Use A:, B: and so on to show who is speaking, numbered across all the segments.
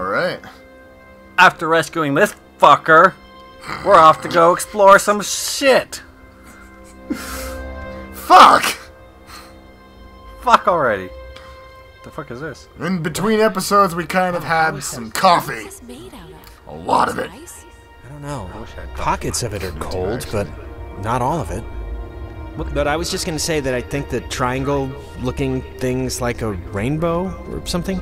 A: Alright.
B: After rescuing this fucker, we're off to go explore some shit.
A: Fuck!
B: Fuck already. The fuck is this?
A: In between episodes, we kind of had some coffee.
C: What's this made out of?
A: A lot of it.
D: I don't know.
B: I coffee.
D: Pockets of it are cold, but not all of it. But I was just gonna say that I think the triangle-looking things like a rainbow or something,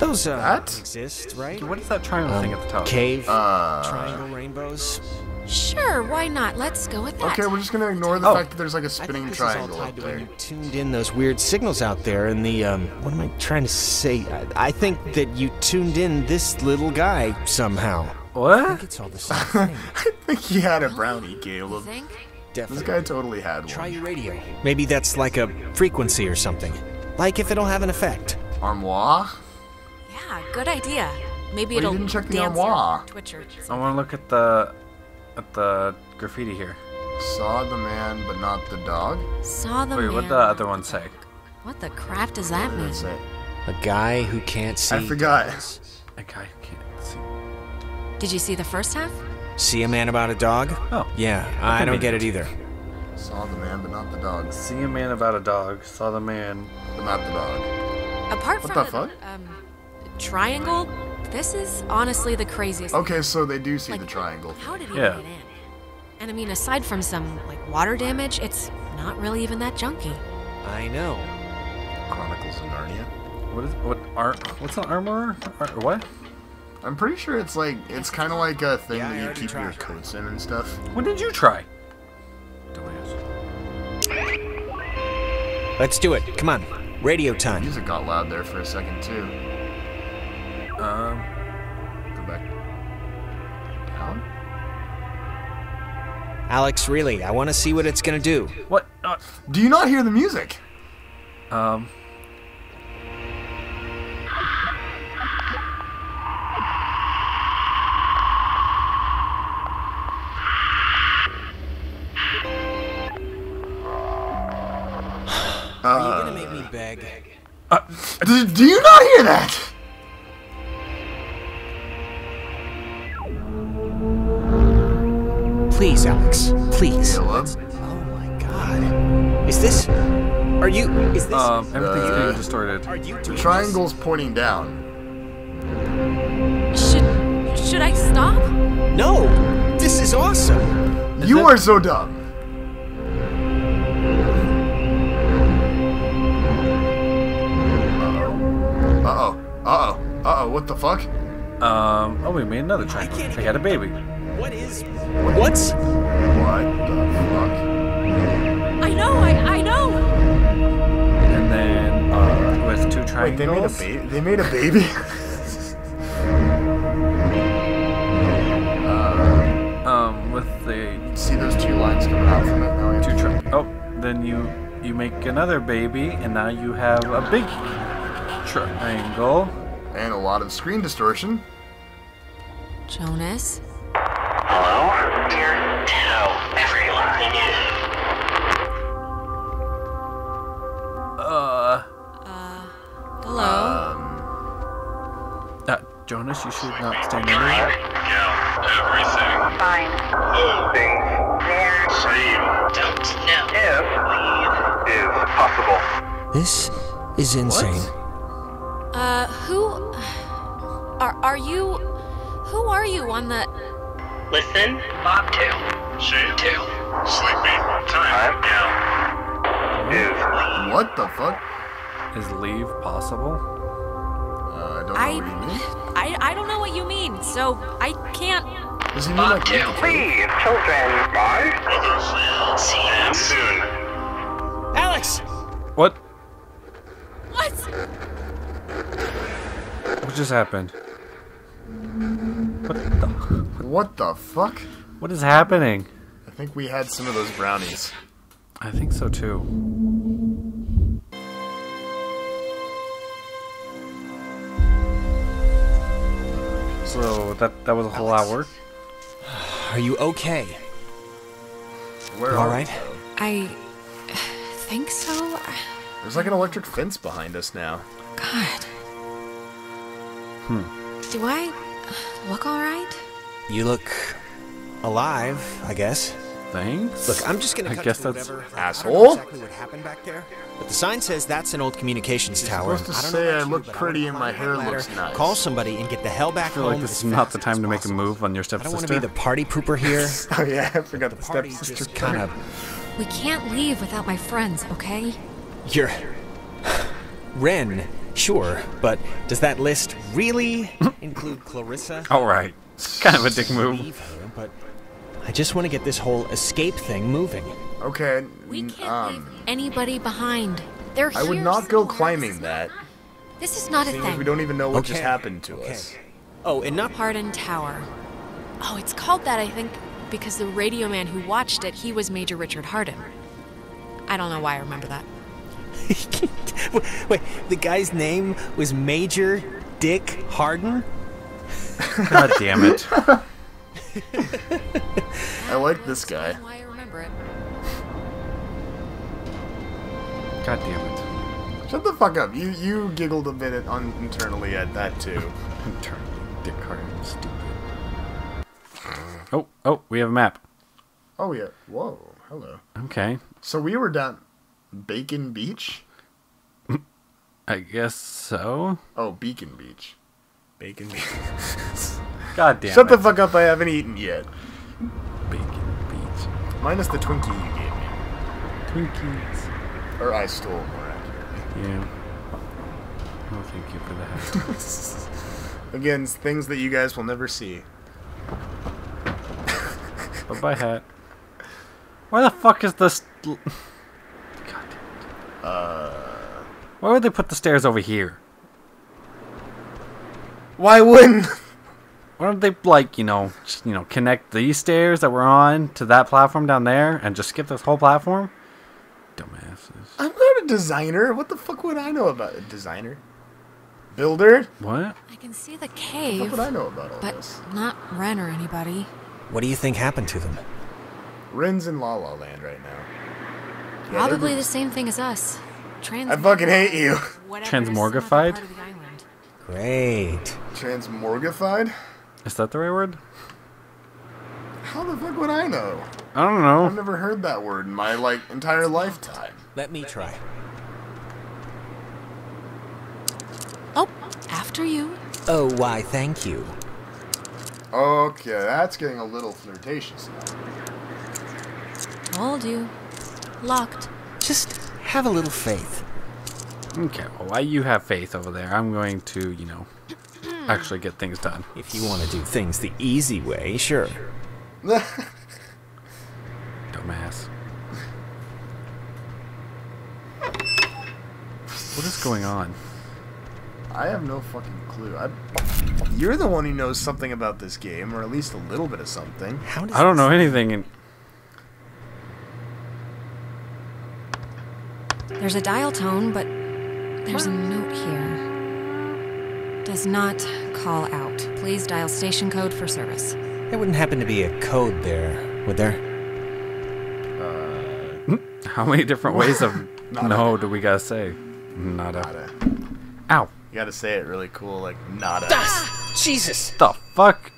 D: those uh,
A: That?
D: exist, right?
B: What is that triangle thing at the top?
D: Cave
A: Uh,
D: triangle rainbows.
C: Sure, why not? Let's go with that.
A: Okay, we're just gonna ignore the
B: Oh.
A: fact that there's like a
D: I think
A: spinning
D: this is all
A: triangle
D: tied
A: up
D: to when you tuned in those weird signals out there, and the um, what am I trying to say? I, I think that you tuned in this little guy somehow. I
B: What?
D: think it's all the same thing.
A: I think he had a brownie,
C: You
A: Caleb.
C: think?
A: This guy totally had one.
D: Try
A: one.
D: your radio. Maybe that's like a frequency or something. Like if it'll have an effect.
A: Armoire?
C: Yeah, good idea. Maybe
A: Well,
C: it'll
A: didn't check the
C: dance
A: armoire.
C: or twitch
B: I want to look at the at the graffiti here.
A: Saw the man, but not the dog?
C: Saw the
B: Wait,
C: man.
B: what the other one say?
C: What the crap does that mean?
A: That's it.
D: A guy who can't see.
A: I forgot.
B: A guy who can't see.
C: Did you see the first half?
D: See a man about a dog?
B: Oh.
D: Yeah, I don't get it either.
A: Saw the man, but not the dog.
B: See a man about a dog. Saw the man.
A: But not the dog.
C: Apart
A: What
C: from
A: the fuck?
C: um triangle, this is honestly the craziest.
A: Okay, so they do see
C: Like,
A: the triangle.
C: How did he
B: Yeah.
C: get in? And I mean, aside from some like water damage, it's not really even that junky.
D: I know.
A: Chronicles of Narnia.
B: What is what? Ar- what's an armor? Ar- what?
A: I'm pretty sure it's like it's kind of like a thing
D: Yeah,
A: that you
D: already
A: keep your coats in and stuff.
B: What did you try? Dumbass.
D: Let's do it. Come on. Radio time.
A: Music got loud there for a second too.
D: Alex, really, I want to see what it's gonna do.
B: What? Uh,
A: Do you not hear the music?
B: um.
D: Are you gonna make me beg?
A: Do, do you not hear that?
D: Please, Alex. Please.
A: Caleb?
D: Oh my god. Is this. Are you. Is this.
B: Um. Everything's
A: Uh,
B: getting distorted.
D: are you
A: The
D: doing
A: triangle's pointing down.
C: Should should I stop?
D: No! This is awesome!
A: you
B: it-
A: are so dumb. Uh oh. Uh oh. Uh oh. What the fuck?
B: Um. Oh, we made another triangle.
D: can't
B: They had a baby.
D: What is. What's.
A: What the fuck?
C: I know, I I know.
B: And then uh, with two triangles.
A: Wait, they made a baby. They made a baby.
B: Um. With the
A: See those two lines coming out from it now?
B: two tri- Oh, then you you make another baby, and now you have a big triangle.
A: And a lot of screen distortion.
C: Jonas.
E: Hello? Dear, tell everyone.
B: Uh. Uh.
C: Hello.
A: Um,
B: Uh, Jonas, you should not stand in there.
E: Yeah, everything.
F: Fine.
E: Things.
F: There.
E: Same.
F: Don't know.
E: If is possible.
D: This is insane.
C: uh, who are are you? Who are you on the?
F: Listen. Bobtail.
E: Shade.
F: Tail.
E: Sleepy. Time. Yeah. Is
A: what the fuck?
B: Is leave possible?
A: Uh, I don't know
C: I,
A: what you mean.
C: I I don't know what you mean. So I can't.
A: Does he mean like
F: Bobtail.
A: leave the cave?
E: Please, children. Bye. Brothers.
F: See you
E: soon.
D: Alex!
B: What?
C: What?
B: What just happened? What the?
A: Fuck?
B: What is happening?
A: I think we had some of those brownies.
B: I think so too. So that that was a whole hour.
D: Are you okay?
A: Where
D: All
A: are
D: right.
A: we,
C: I think so.
A: There's like an electric fence behind us now.
C: God. Hmm. Do I look alright?
D: You look alive, I guess.
B: Thanks.
D: Look, I'm just gonna
B: I
D: cut
B: guess
D: to
B: that's
D: whatever.
A: Asshole.
D: I don't know exactly what happened back there, but the sign says that's an old communications tower.
A: supposed to
D: I don't know
A: say
D: about
A: I
D: you,
A: look
D: but
A: pretty and my hair
D: ladder,
A: looks nice.
D: Call somebody and get the hell back
B: I feel
D: home.
B: like this is not the time to make a move on your
D: I don't want to be the party pooper here.
A: Oh yeah, I forgot the,
D: the party
A: stepsister.
D: just kind of.
C: We can't leave without my friends, okay?
D: You're. Ren, sure, but does that list really include Clarissa?
B: All right. Kind of a dick move.
D: Her, but I just want to get this whole escape thing moving.
A: Okay.
C: We can't
A: um,
C: leave anybody behind. They're
A: I would not go
C: somewhere.
A: climbing that.
C: This is not a thing.
A: we don't even know what just happened to
D: okay.
A: us.
D: Oh, and not
C: Harden Tower. Oh, it's called that, I think, because the radio man who watched it, he was Major Richard Harden. I don't know why I remember that.
D: Wait, the guy's name was Major Dick Harden?
B: God damn it.
A: I like this guy.
C: Why I remember it.
B: God damn it.
A: Shut the fuck up. You you giggled a bit on, internally at that too.
B: Internally, Dick Harden, stupid. Oh, oh, we have a map.
A: Oh yeah. Whoa. Hello.
B: Okay.
A: So we were down Bacon Beach.
B: I guess so.
A: Oh, Beacon Beach. Bacon Beach.
B: God damn
A: Shut
B: it.
A: the fuck up. I haven't eaten yet.
B: Bacon Beach.
A: Minus the Twinkie you gave me.
B: Twinkies.
A: Or I stole more accurately.
B: Yeah. Oh, thank you for that.
A: Again, things that you guys will never see.
B: Bye bye, hat. Why the fuck is this? God damn it. Uh. Why would they put the stairs over here?
A: Why wouldn't?
B: Why don't they like you know just you know connect these stairs that we're on to that platform down there and just skip this whole platform? Dumbasses.
A: I'm not a designer. What the fuck would I know about a designer? Builder?
B: What?
C: I can see the cave.
A: What
C: cave,
A: would I know about all
C: but
A: this?
C: not Ren or anybody.
D: What do you think happened to them?
A: Ren's in La La Land right now. Yeah,
C: Probably
A: good.
C: the same thing as us. Trans.
A: I fucking hate you.
C: whatever, some other
B: Transmorgified?
C: part of the island.
D: Great.
A: Transmorgified?
B: Is that the right word?
A: How the fuck would I know?
B: I don't know.
A: I've never heard that word in my like entire lifetime.
D: Let me try.
C: Oh, after you.
D: Oh, why, thank you.
A: Okay, that's getting a little flirtatious now.
C: Told you. Locked.
D: Just have a little faith.
B: Okay, well, while you have faith over there, I'm going to, you know, hmm. actually get things done.
D: If you want to do things the easy way, sure.
B: Dumbass. What is going on?
A: I have no fucking clue. I, you're the one who knows something about this game, or at least a little bit of something.
D: How does
B: I don't know anything. And
C: There's a dial tone, but there's a note here. Does not call out. Please dial station code for service.
D: There wouldn't happen to be a code there, would there?
B: Uh, how many different ways of no do we gotta say? Nada.
A: Nada.
B: Ow.
A: You gotta say it really cool, like nada.
D: Jesus!
B: The fuck?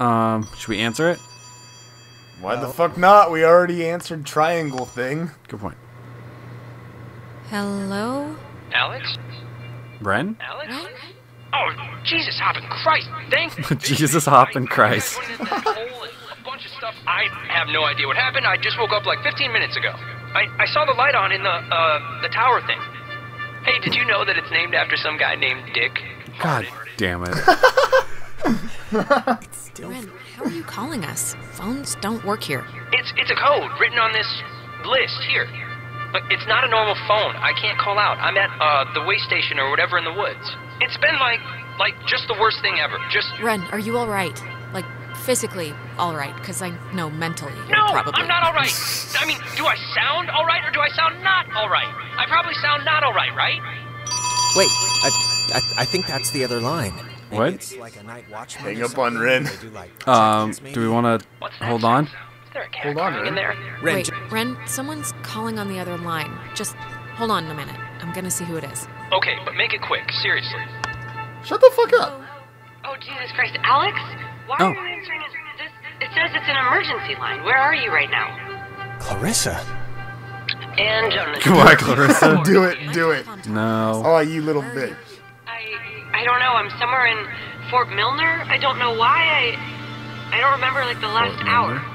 B: Um, should we answer it?
A: Why the fuck not? We already answered triangle thing.
B: Good point.
C: Hello?
F: Alex?
B: Bren?
F: Alex?
C: Ren?
F: Oh, Jesus hopping Christ! Thank you.
B: Jesus hopping Christ.
F: Putting in that a bunch of stuff. I have no idea what happened. I just woke up like 15 minutes ago. I, I saw the light on in the uh the tower thing. Hey, did you know that it's named after some guy named Dick?
B: God damn it.
C: It's Ren, how are you calling us? Phones don't work here.
F: It's it's a code written on this list here. But it's not a normal phone. I can't call out. I'm at uh the way station or whatever in the woods. It's been like like just the worst thing ever. Just
C: Ren, are you alright? Like, physically alright? Because I know mentally you're
F: No,
C: probably.
F: I'm not all right. I mean, do I sound all right or do I sound not all right? I probably sound not all right, right?
D: Wait, I, I, I think that's the other line.
B: What?
D: It's like a night watchman
A: Hang up on
D: something.
A: Ren.
D: Do, like,
B: Um, do we want to hold on?
F: Is there a cat
A: Hold on,
F: crying in
A: Ren.
F: there?
D: Ren,
C: Wait,
D: j-
C: Ren, someone's calling on the other line. Just hold on a minute. I'm gonna see who it is.
F: Okay, but make it quick. Seriously.
A: Shut the fuck up.
G: Oh, oh Jesus Christ. Alex? Why
B: Oh.
G: are you answering it? This, it says it's an emergency line. Where are you right now?
D: Clarissa.
G: And Jonas.
B: Come on, Clarissa.
A: Do it, do it.
B: No.
A: Oh, you little bitch.
G: I I don't know. I'm somewhere in Fort Milner. I don't know why. I I don't remember like the last
B: Fort
G: hour.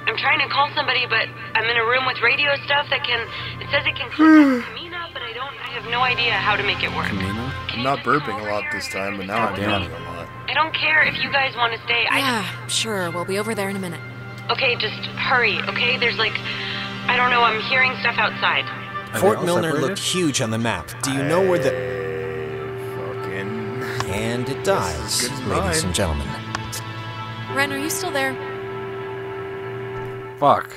B: Milner?
G: I'm trying to call somebody, but I'm in a room with radio stuff that can. It says it can contact Camena, but I don't. I have no idea how to make it work. Camena?
A: I'm not burping a lot this time, but now I'm
B: Damn.
A: yawning a lot.
G: I don't care if you guys want to stay. I
C: Yeah, sure. We'll be over there in a minute.
G: okay, just hurry. Okay, there's like, I don't know. I'm hearing stuff outside.
B: Are
D: Fort Milner
B: separated?
D: looked huge on the map. Do you know where the.
A: Fucking.
D: And it
A: dies,
D: ladies and gentlemen.
C: Ren, are you still there?
B: Fuck.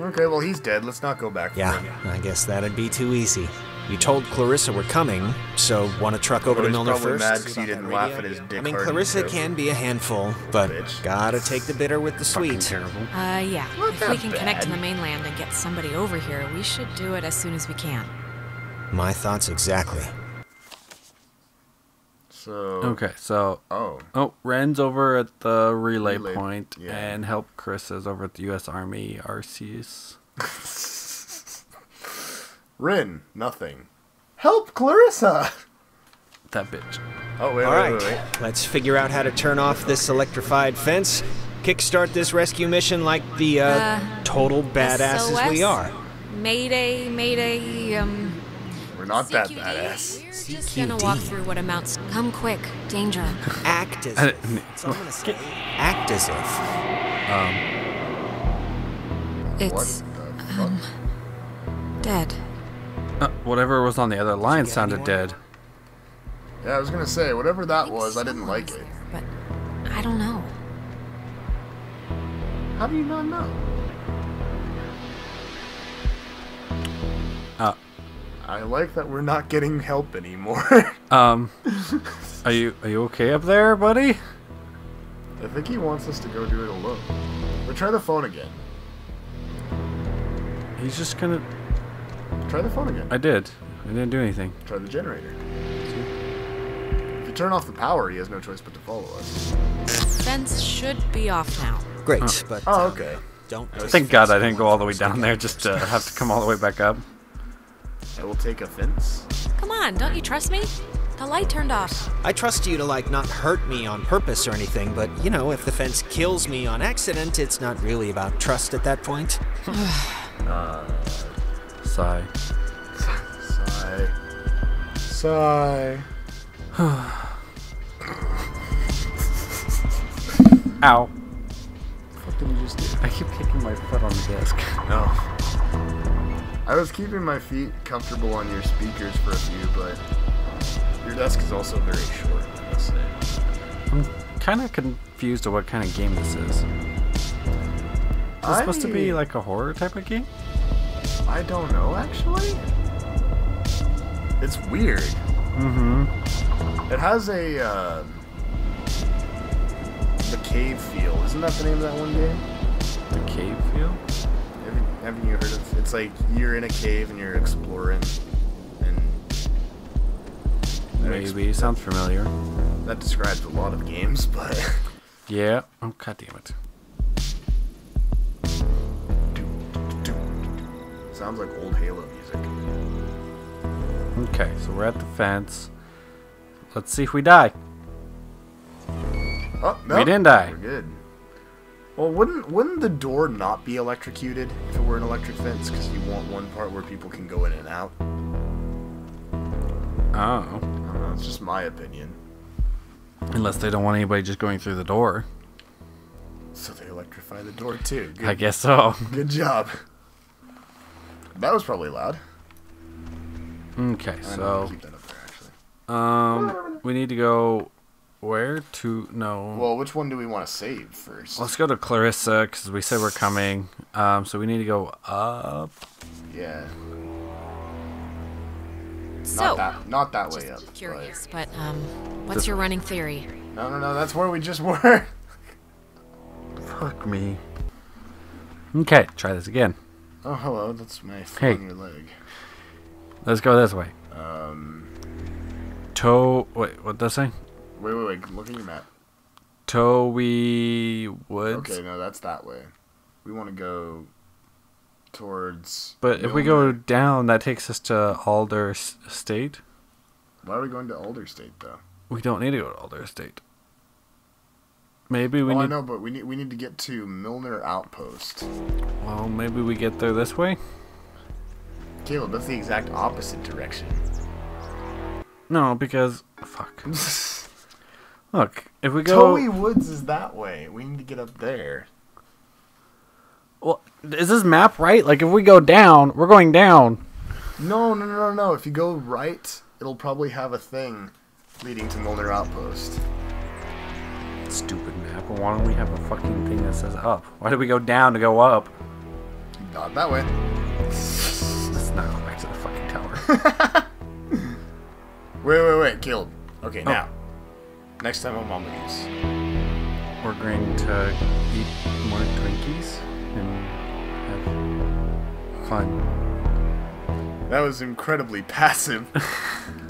A: Okay, well, he's dead. Let's not go back. for
D: Yeah,
A: him.
D: I guess that'd be too easy. You told Clarissa we're coming, so want to truck over
A: Well,
D: to
A: he's
D: Milner
A: probably
D: first?
A: mad 'cause you didn't laugh at his dick
D: I mean,
A: hard
D: Clarissa
A: joke.
D: can be a handful, but
A: Bitch.
D: gotta take the bitter with the
B: Fucking
D: sweet.
B: terrible.
C: Uh, yeah.
A: Not
C: if we
A: that
C: can connect to
A: bad.
C: the mainland and get somebody over here, we should do it as soon as we can.
D: My thoughts exactly.
A: So.
B: Okay, so
A: Oh.
B: oh, Ren's over at the relay,
A: Relay,
B: point,
A: yeah.
B: and help Chris is over at the U.S. Army RCs.
A: Rin, nothing. Help Clarissa!
B: That bitch.
A: Oh, wait,
D: All
A: wait,
D: right,
A: wait, wait.
D: let's figure out how to turn off this electrified fence. Kickstart this rescue mission like the uh,
C: Uh,
D: total badasses we are.
C: Mayday, mayday, um.
A: We're not that
C: CQD.
A: badass.
C: We're just gonna walk through what amounts. Come quick, danger.
D: Act as if. That's all I'm gonna say. Act as if.
A: What
C: It's
A: the fuck?
C: dead.
B: Uh, whatever was on the other line sounded
D: anyone?
B: dead.
A: Yeah, I was gonna say, whatever that was, I didn't like it.
C: But I don't know.
A: How do you not know?
B: Uh,
A: I like that we're not getting help anymore.
B: um, are you are you okay up there, buddy?
A: I think he wants us to go do it alone. But try the phone again.
B: He's just gonna.
A: Try the phone again.
B: I did. I didn't do anything.
A: Try the generator. If you turn off the power, he has no choice but to follow us.
C: Fence should be off now.
D: Great, but
A: Oh,
D: uh,
A: okay.
D: don't.
B: Thank God I didn't go all the way down there just to have to come all the way back up.
A: I will take offense.
C: Come on, don't you trust me? The light turned off.
D: I trust you to like not hurt me on purpose or anything, but you know, if the fence kills me on accident, it's not really about trust at that point.
B: Uh, sigh.
A: Sigh. Sigh.
B: Ow.
A: What did you just do?
B: I keep kicking my foot on the desk.
A: No. I was keeping my feet comfortable on your speakers for a few, but your desk is also very short, I must say.
B: I'm kind of confused of what kind of game this is. Is this supposed to be like a horror type of game?
A: I don't know, actually. It's weird.
B: Mm-hmm.
A: It has a uh, the cave feel. Isn't that the name of that one game?
B: The cave feel?
A: Haven't, you heard of? It's like you're in a cave and you're exploring, and
B: Maybe. Sounds familiar.
A: that describes a lot of games, but
B: Yeah. Oh, god damn it.
A: sounds like old Halo music.
B: Okay, so we're at the fence. Let's see if we die.
A: Oh, no,
B: We didn't die.
A: We're good. Well, wouldn't wouldn't the door not be electrocuted if it were an electric fence? Because you want one part where people can go in and out.
B: Oh.
A: I don't know. It's just my opinion.
B: Unless they don't want anybody just going through the door.
A: So they electrify the door too. Good,
B: I guess so.
A: good job. That was probably loud.
B: Okay, so
A: keep that up there actually.
B: um we need to go where to no.
A: Well, which one do we want to save first?
B: Let's go to Clarissa because we said we're coming. Um, so we need to go up.
A: yeah,
C: So,
A: not that, not that way up.
C: just
A: but-
C: curious, but um, what's
B: This
C: your running theory?
A: No, no, no. That's where we just were.
B: Fuck me. Okay, try this again.
A: Oh, hello. That's my foot
B: Hey.
A: your leg.
B: Let's go this way.
A: Um,
B: Toe. Wait, what does it say?
A: Wait, wait, wait. Look at your map.
B: Towhee Woods.
A: Okay, no, that's that way. We want to go towards.
B: But if we go down, that takes us to Adler S- Estate.
A: why are we going to Adler State though?
B: We don't need to go to Adler State. Maybe we
A: oh, I
B: need.
A: know, but we need we need to get to Milner Outpost.
B: Well, maybe we get there this way.
A: Caleb, that's the exact opposite direction.
B: No, because fuck. Look, if we go,
A: Towhee Woods is that way. We need to get up there.
B: well, is this map right? Like, if we go down, we're going down.
A: No, no, no, no, no. If you go right, it'll probably have a thing leading to Milner Outpost.
B: Stupid map. Why don't we have a fucking thing that says up? Why did we go down to go up?
A: Not that way.
B: Let's not go back to the fucking tower.
A: Wait, wait, wait, Caleb. Okay,
B: Oh.
A: now. Next time I'm on these.
B: we're going to eat more Twinkies and have fun.
A: That was incredibly passive.